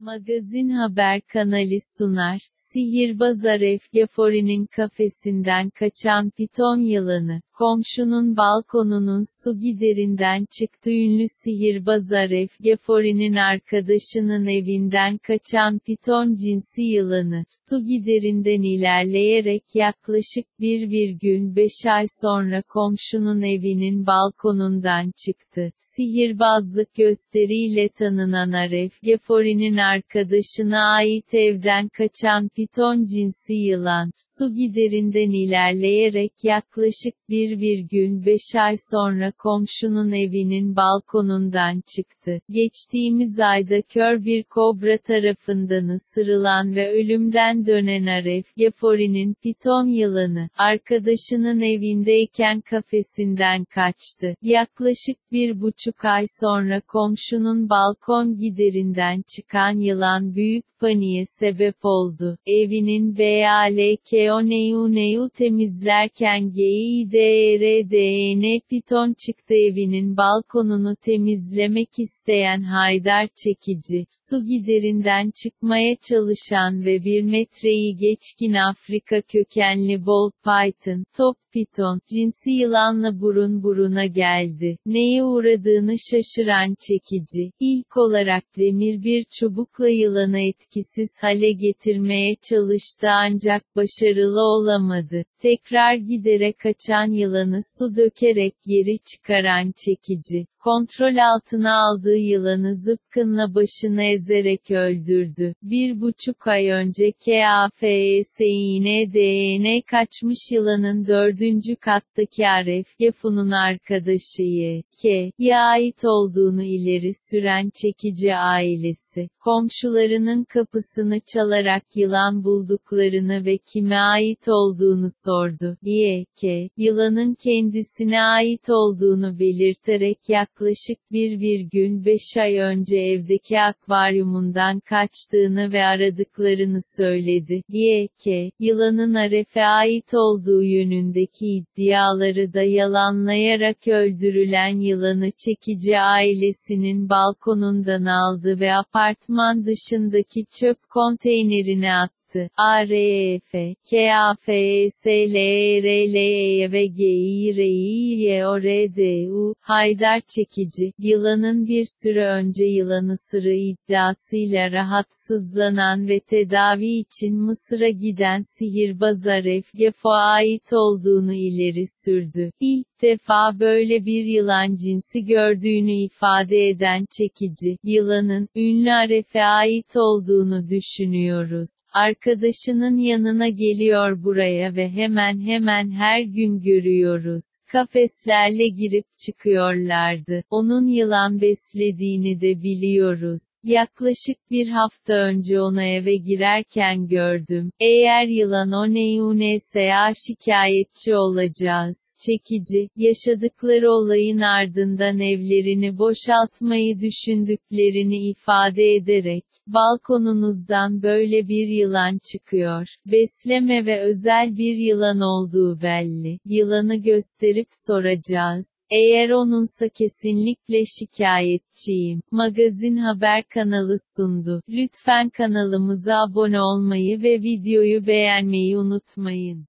Magazin Haber kanalı sunar, sihirbaz Aref Gafori'nin kafesinden kaçan piton yılanı, komşunun balkonunun su giderinden çıktı ünlü sihirbaz Aref Gafori'nin arkadaşının evinden kaçan piton cinsi yılanı, su giderinden ilerleyerek yaklaşık 1,5 ay sonra komşunun evinin balkonundan çıktı. Sihirbazlık gösteriyle tanınan Aref Gafori'nin arkadaşına ait evden kaçan piton cinsi yılan, su giderinden ilerleyerek yaklaşık 1,5 ay sonra komşunun evinin balkonundan çıktı. Geçtiğimiz ayda kör bir kobra tarafından ısırılan ve ölümden dönen Aref Gafori'nin piton yılanı, arkadaşının evindeyken kafesinden kaçtı. Yaklaşık bir buçuk ay sonra komşunun balkon giderinden çıkan yılan büyük paniğe sebep oldu. Evinin BALKONEUNEU temizlerken GİDRDN piton çıktı evinin balkonunu temizlemek isteyen Haydar Çekici, su giderinden çıkmaya çalışan ve bir metreyi geçkin Afrika kökenli bol python, top piton, cinsi yılanla burun buruna geldi. Neye uğradığını şaşıran çekici, ilk olarak demir bir çubukla yılanı etkisiz hale getirmeye çalıştı ancak başarılı olamadı. Tekrar giderek kaçan yılanı su dökerek geri çıkaran çekici, kontrol altına aldığı yılanı zıpkınla başını ezerek öldürdü. Bir buçuk ay önce KAFESİNDN kaçmış yılanın dördüncü kattaki Aref Yafun'un arkadaşı Y.K. ya ait olduğunu ileri süren çekici ailesi, komşularının kapısını çalarak yılan bulduklarını ve kime ait olduğunu sordu. Y.K. yılanın kendisine ait olduğunu belirterek yaklaşık 1,5 ay önce evdeki akvaryumundan kaçtığını ve aradıklarını söyledi. Y.K. yılanın Aref'e ait olduğu yönündeki iddiaları da yalanlayarak öldürülen yılanı çekici ailesinin balkonundan aldı ve apartman dışındaki çöp konteynerine attı attı. ARF, KAFSLRLE ve GİRİYORDU, Haydar Çekici, yılanın bir süre önce yılan ısırığı iddiasıyla rahatsızlanan ve tedavi için Mısır'a giden sihirbaz Aref Gefo ait olduğunu ileri sürdü. İlk defa böyle bir yılan cinsi gördüğünü ifade eden çekici, yılanın, ünlü Aref'e ait olduğunu düşünüyoruz. Arkadaşının yanına geliyor buraya ve hemen hemen her gün görüyoruz. Kafeslerle girip çıkıyorlardı. Onun yılan beslediğini de biliyoruz. Yaklaşık bir hafta önce onu eve girerken gördüm. Eğer yılan o neyunsa şikayetçi olacağız çekici, yaşadıkları olayın ardından evlerini boşaltmayı düşündüklerini ifade ederek, balkonunuzdan böyle bir yılan çıkıyor, besleme ve özel bir yılan olduğu belli, yılanı gösterip soracağız. Eğer onunsa kesinlikle şikayetçiyim. Magazin Haber kanalı sundu. Lütfen kanalımıza abone olmayı ve videoyu beğenmeyi unutmayın.